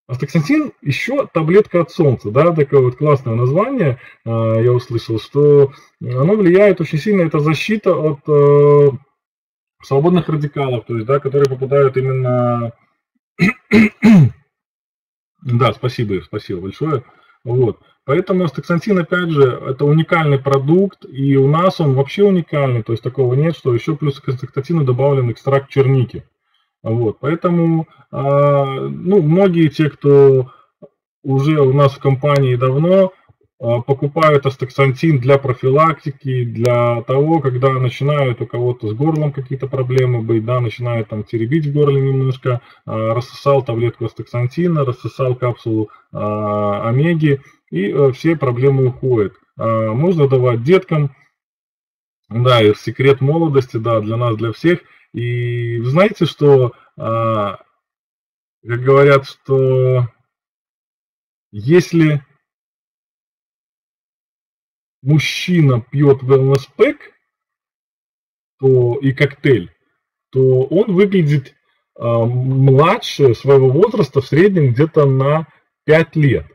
Астаксантин еще таблетка от солнца, да, такое вот классное название, э, я услышал, что оно влияет очень сильно, это защита от э, свободных радикалов, то есть, да, которые попадают именно... да, спасибо, спасибо большое. Вот. Поэтому астаксантин, опять же, это уникальный продукт, и у нас он вообще уникальный, то есть такого нет, что еще плюс к астаксантину добавлен экстракт черники. Вот, поэтому, а, ну, многие те, кто уже у нас в компании давно, а, покупают астаксантин для профилактики, для того, когда начинают у кого-то с горлом какие-то проблемы быть, да, начинают там теребить в горле немножко, а, рассосал таблетку астаксантина, рассосал капсулу омеги, и э, все проблемы уходят. А, можно давать деткам, да, и секрет молодости, да, для нас, для всех. И знаете, что, а, как говорят, что если мужчина пьет wellness pack то, и коктейль, то он выглядит а, младше своего возраста в среднем где-то на 5 лет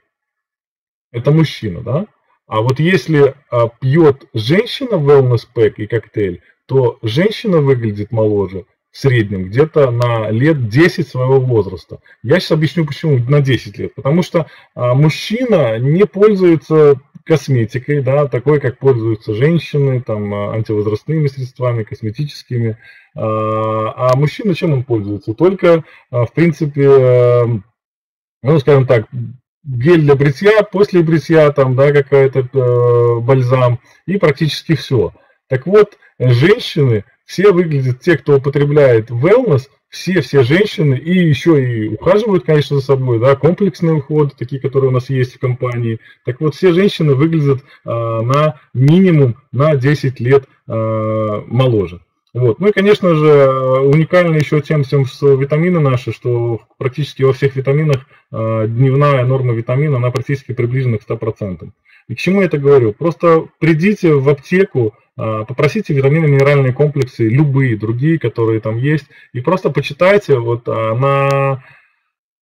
это мужчина, да? А вот если а, пьет женщина wellness pack и коктейль, то женщина выглядит моложе в среднем где-то на лет 10 своего возраста. Я сейчас объясню почему на 10 лет. Потому что а, мужчина не пользуется косметикой, да, такой, как пользуются женщины, там, а, антивозрастными средствами, косметическими. А, а мужчина чем он пользуется? Только, а, в принципе, э, ну, скажем так, гель для бритья, после бритья там, да, какая-то э, бальзам и практически все. Так вот, женщины, все выглядят, те, кто употребляет wellness, все-все женщины и еще и ухаживают, конечно, за собой, да, комплексные уходы, такие, которые у нас есть в компании. Так вот, все женщины выглядят э, на минимум на 10 лет э, моложе. Вот. Ну и, конечно же, уникально еще тем, что витамины наши, что практически во всех витаминах э, дневная норма витамина, она практически приближена к 100%. И к чему я это говорю? Просто придите в аптеку, э, попросите витаминно-минеральные комплексы, любые другие, которые там есть, и просто почитайте вот э, на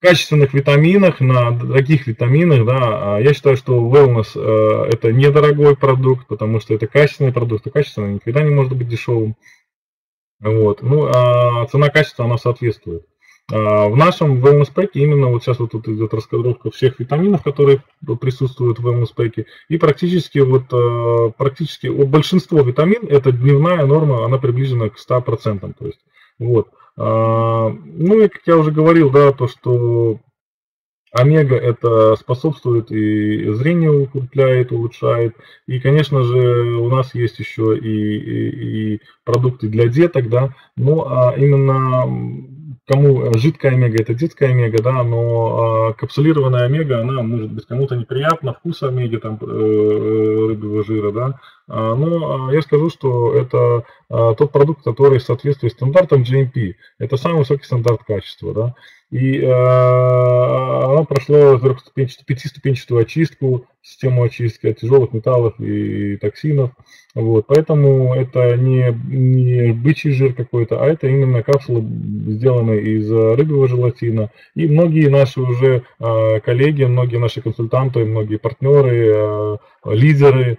качественных витаминах, на дорогих витаминах, да, а я считаю, что wellness э, это недорогой продукт, потому что это качественный продукт, и качественный никогда не может быть дешевым. Вот. Ну, а цена-качество, она соответствует. А в нашем wellness пэке именно вот сейчас вот тут идет раскадровка всех витаминов, которые присутствуют в wellness пэке. И практически вот а, практически вот большинство витамин, это дневная норма, она приближена к 100%. То есть, вот. А, ну и как я уже говорил, да, то, что Омега это способствует и зрение укрепляет, улучшает. И, конечно же, у нас есть еще и, и, и продукты для деток, да. Но а именно кому жидкая омега это детская омега, да, но а, капсулированная омега, она может быть кому-то неприятна, вкус омеги, там, э, рыбьего жира, да. А, но а, я скажу, что это а, тот продукт, который соответствует стандартам GMP. Это самый высокий стандарт качества, да. И она прошла пятиступенчатую очистку, систему очистки от тяжелых металлов и токсинов. Вот, поэтому это не, не бычий жир какой-то, а это именно капсулы, сделанные из рыбьего желатина. И многие наши уже коллеги, многие наши консультанты, многие партнеры, лидеры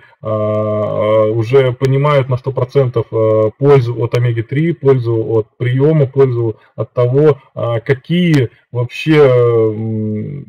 уже понимают на 100% э, пользу от омеги-3, пользу от приема, пользу от того, э, какие вообще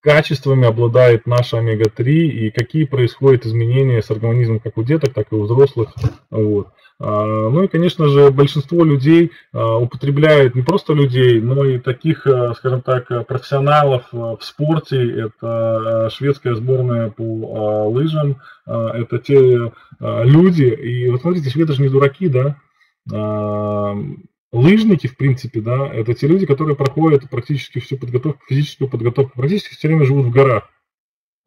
качествами обладает наша омега-3 и какие происходят изменения с организмом как у деток, так и у взрослых. Вот. А, ну и, конечно же, большинство людей а, употребляет не просто людей, но и таких, а, скажем так, профессионалов в спорте. Это шведская сборная по лыжам, это те люди, и вот смотрите, шведы же не дураки, да, лыжники, в принципе, да, это те люди, которые проходят практически всю подготовку, физическую подготовку, практически все время живут в горах.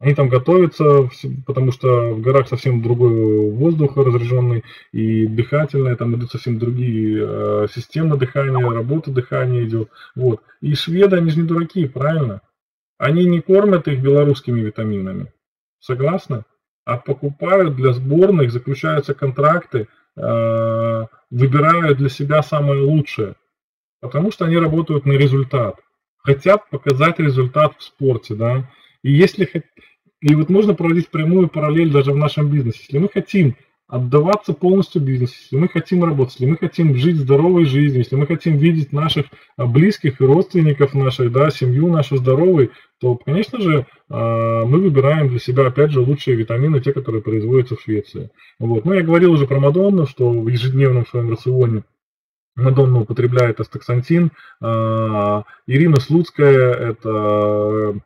Они там готовятся, потому что в горах совсем другой воздух разряженный и дыхательное, там идут совсем другие э, системы дыхания, работа дыхания идет. Вот. И шведы, они же не дураки, правильно? Они не кормят их белорусскими витаминами. Согласны? А покупают для сборных, заключаются контракты, э, выбирают для себя самое лучшее. Потому что они работают на результат. Хотят показать результат в спорте, да. И если и вот можно проводить прямую параллель даже в нашем бизнесе. Если мы хотим отдаваться полностью бизнесу, если мы хотим работать, если мы хотим жить здоровой жизнью, если мы хотим видеть наших а, близких и родственников наших, да, семью нашу здоровой, то, конечно же, а, мы выбираем для себя, опять же, лучшие витамины, те, которые производятся в Швеции. Вот. Ну, я говорил уже про Мадонну, что в ежедневном своем рационе Мадонна употребляет астаксантин. А, Ирина Слуцкая, это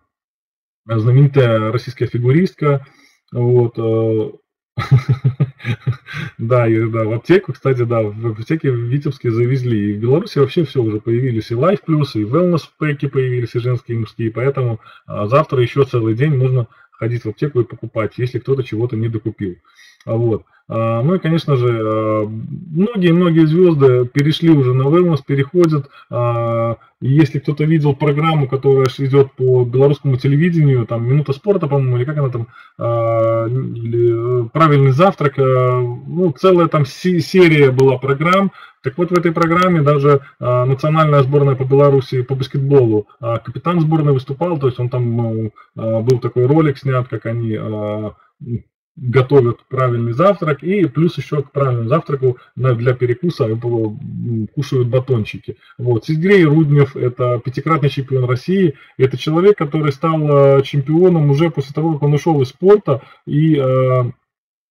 знаменитая российская фигуристка. Вот. Э, да, и, да, в аптеку, кстати, да, в аптеке в Витебске завезли. И в Беларуси вообще все уже появились. И Life Plus, и Wellness пэки появились, и женские, и мужские. Поэтому а, завтра еще целый день можно ходить в аптеку и покупать, если кто-то чего-то не докупил. Вот. А, ну и, конечно же, многие-многие а, звезды перешли уже на wellness, переходят. А, если кто-то видел программу, которая идет по белорусскому телевидению, там «Минута спорта», по-моему, или как она там, или «Правильный завтрак», ну, целая там серия была программ. Так вот, в этой программе даже национальная сборная по Беларуси по баскетболу, капитан сборной выступал, то есть он там ну, был такой ролик снят, как они готовят правильный завтрак и плюс еще к правильному завтраку для перекуса кушают батончики. Вот. Сергей Руднев – это пятикратный чемпион России. Это человек, который стал э, чемпионом уже после того, как он ушел из спорта. И э,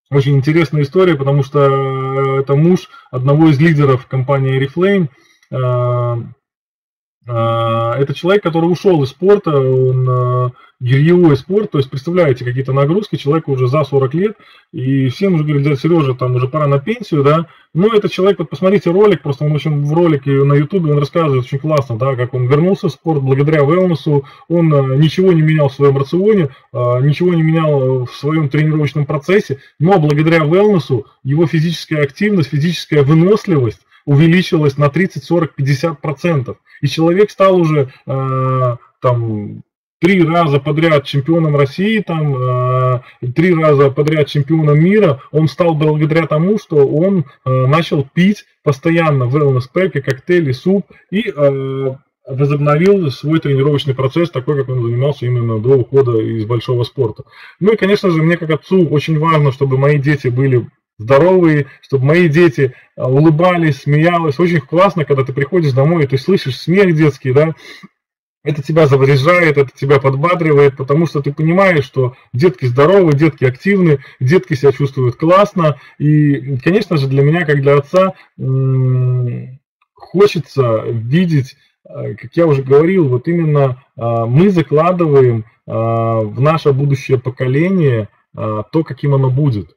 очень интересная история, потому что э, это муж одного из лидеров компании Reflame. А, это человек, который ушел из спорта, он а, гирьевой спорт, то есть представляете, какие-то нагрузки, человеку уже за 40 лет, и всем уже говорят, Сережа, там уже пора на пенсию, да, но этот человек, вот посмотрите ролик, просто он очень в ролике на ютубе, он рассказывает очень классно, да, как он вернулся в спорт благодаря wellness, он а, ничего не менял в своем рационе, ничего не менял в своем тренировочном процессе, но благодаря wellness его физическая активность, физическая выносливость увеличилась на 30, 40, 50 процентов. И человек стал уже э, там три раза подряд чемпионом России, там э, три раза подряд чемпионом мира. Он стал благодаря тому, что он э, начал пить постоянно wellness пэки, коктейли, суп и э, возобновил свой тренировочный процесс, такой, как он занимался именно до ухода из большого спорта. Ну и, конечно же, мне как отцу очень важно, чтобы мои дети были здоровые, чтобы мои дети а, улыбались, смеялись. Очень классно, когда ты приходишь домой, и ты слышишь смех детский, да, это тебя заряжает, это тебя подбадривает, потому что ты понимаешь, что детки здоровы, детки активны, детки себя чувствуют классно. И, конечно же, для меня, как для отца, хочется видеть, а, как я уже говорил, вот именно а, мы закладываем в наше будущее поколение то, каким оно будет.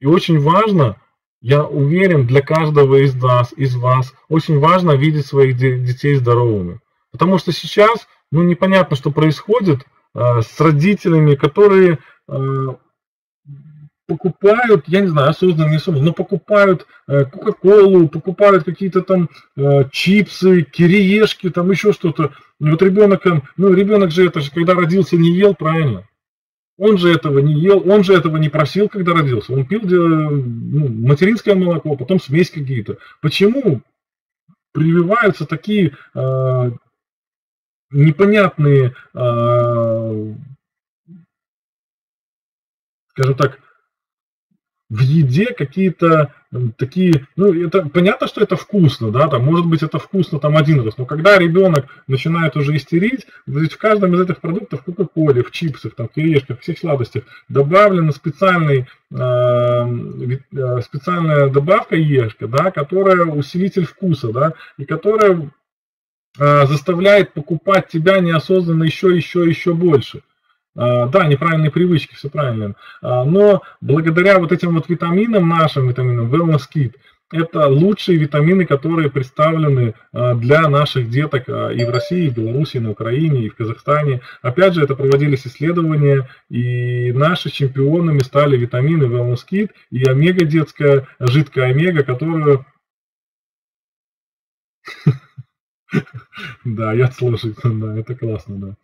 И очень важно, я уверен, для каждого из нас, из вас, очень важно видеть своих детей здоровыми. Потому что сейчас, ну, непонятно, что происходит э, с родителями, которые э, покупают, я не знаю, осознанно, не осознанно, но покупают э, Кока-Колу, покупают какие-то там э, чипсы, кириешки, там еще что-то. Вот ребенок, ну, ребенок же это же, когда родился, не ел, правильно? Он же этого не ел, он же этого не просил, когда родился. Он пил ну, материнское молоко, потом смесь какие-то. Почему прививаются такие э, непонятные, э, скажем так, в еде какие-то такие, ну, это понятно, что это вкусно, да, там, может быть, это вкусно там один раз, но когда ребенок начинает уже истерить, ведь в каждом из этих продуктов, в Кока-Коле, в чипсах, там, в кириешках, всех сладостях, добавлена специальный, э, специальная добавка ешка, да, которая усилитель вкуса, да, и которая э, заставляет покупать тебя неосознанно еще, еще, еще больше. А, да, неправильные привычки, все правильно. А, но благодаря вот этим вот витаминам, нашим витаминам, Wellness Kit, это лучшие витамины, которые представлены а, для наших деток и в России, и в Беларуси, и на Украине, и в Казахстане. Опять же, это проводились исследования, и наши чемпионами стали витамины Wellness Kit и омега детская, жидкая омега, которую Да, я слушаю, да, это классно, да.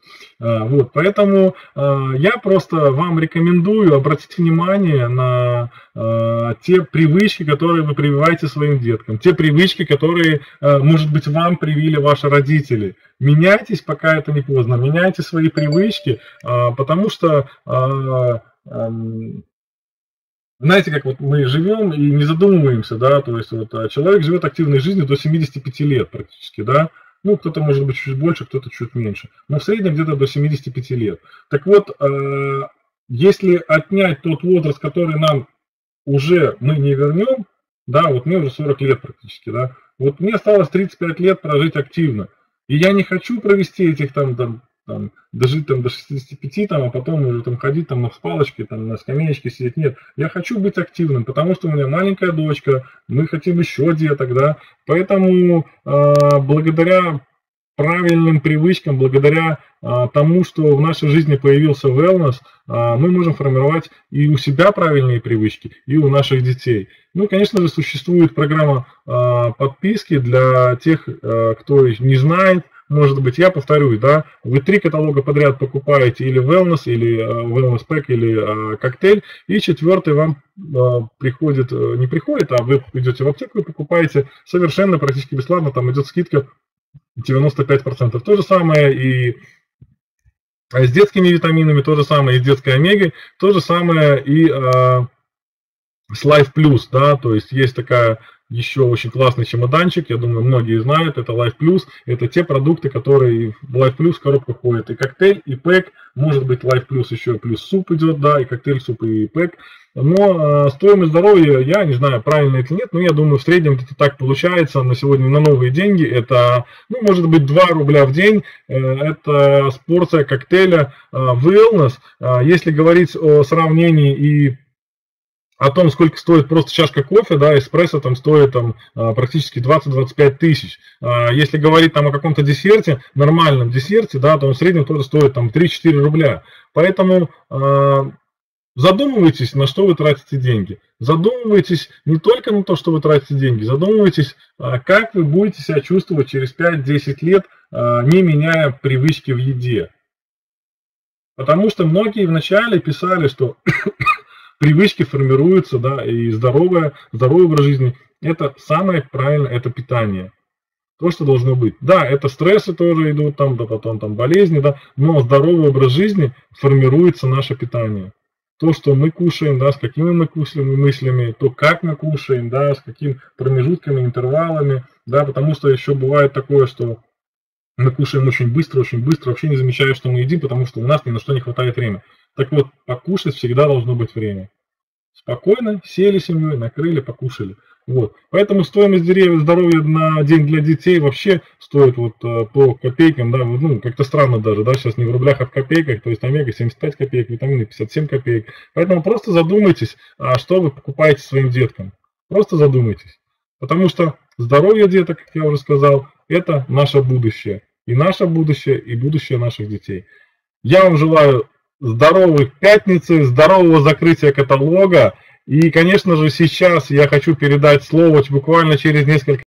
А, вот, поэтому а, я просто вам рекомендую обратить внимание на а, те привычки, которые вы прививаете своим деткам, те привычки, которые, может быть, вам привили ваши родители. Меняйтесь, пока это не поздно, меняйте свои привычки, потому что знаете, как вот мы живем и не задумываемся, да, то есть вот а, человек живет активной жизнью до 75 лет практически, да, ну, кто-то может быть чуть больше, кто-то чуть меньше, но в среднем где-то до 75 лет. Так вот, э, если отнять тот возраст, который нам уже мы не вернем, да, вот мне уже 40 лет практически, да, вот мне осталось 35 лет прожить активно, и я не хочу провести этих там, там там, дожить там до 65, там, а потом уже там ходить там с палочкой, там, на скамеечке сидеть. Нет, я хочу быть активным, потому что у меня маленькая дочка, мы хотим еще деток, да, поэтому э, благодаря правильным привычкам, благодаря а, тому, что в нашей жизни появился wellness, а, мы можем формировать и у себя правильные привычки, и у наших детей. Ну конечно же, существует программа а, подписки для тех, а, кто не знает, может быть, я повторюсь, да, вы три каталога подряд покупаете или wellness, или uh, wellness pack, или uh, коктейль, и четвертый вам uh, приходит, не приходит, а вы идете в аптеку и покупаете совершенно практически бесплатно, там идет скидка 95%. То же самое и с детскими витаминами, то же самое и с детской омегой, то же самое и с Life Plus, да, то есть есть такая еще очень классный чемоданчик, я думаю, многие знают, это Life Plus, это те продукты, которые в Life Plus в коробку входят, и коктейль, и пэк, может быть Life Plus еще плюс суп идет, да, и коктейль, суп, и пэк, но э, стоимость здоровья, я не знаю, правильно это нет, но я думаю, в среднем это так получается на сегодня на новые деньги, это, ну, может быть, 2 рубля в день, э, это порция коктейля э, Wellness, э, если говорить о сравнении и о том, сколько стоит просто чашка кофе, да, эспрессо там стоит там а, практически 20-25 тысяч. А, если говорить там о каком-то десерте, нормальном десерте, да, то он в среднем тоже стоит там 3-4 рубля. Поэтому а, задумывайтесь, на что вы тратите деньги. Задумывайтесь не только на то, что вы тратите деньги, задумывайтесь, как вы будете себя чувствовать через 5-10 лет, не меняя привычки в еде. Потому что многие вначале писали, что привычки формируются, да, и здоровое, здоровый образ жизни, это самое правильное, это питание. То, что должно быть. Да, это стрессы тоже идут, там, да, потом там болезни, да, но здоровый образ жизни формируется наше питание. То, что мы кушаем, да, с какими мы кушаем мыслями, то, как мы кушаем, да, с какими промежутками, интервалами, да, потому что еще бывает такое, что мы кушаем очень быстро, очень быстро, вообще не замечая, что мы едим, потому что у нас ни на что не хватает времени. Так вот, покушать всегда должно быть время. Спокойно сели семьей, накрыли, покушали. Вот. Поэтому стоимость деревьев здоровья на день для детей вообще стоит вот э, по копейкам, да, ну, как-то странно даже, да, сейчас не в рублях, а в копейках, то есть омега 75 копеек, витамины 57 копеек. Поэтому просто задумайтесь, а что вы покупаете своим деткам. Просто задумайтесь. Потому что здоровье деток, как я уже сказал, это наше будущее. И наше будущее, и будущее наших детей. Я вам желаю здоровых пятницы, здорового закрытия каталога. И, конечно же, сейчас я хочу передать слово буквально через несколько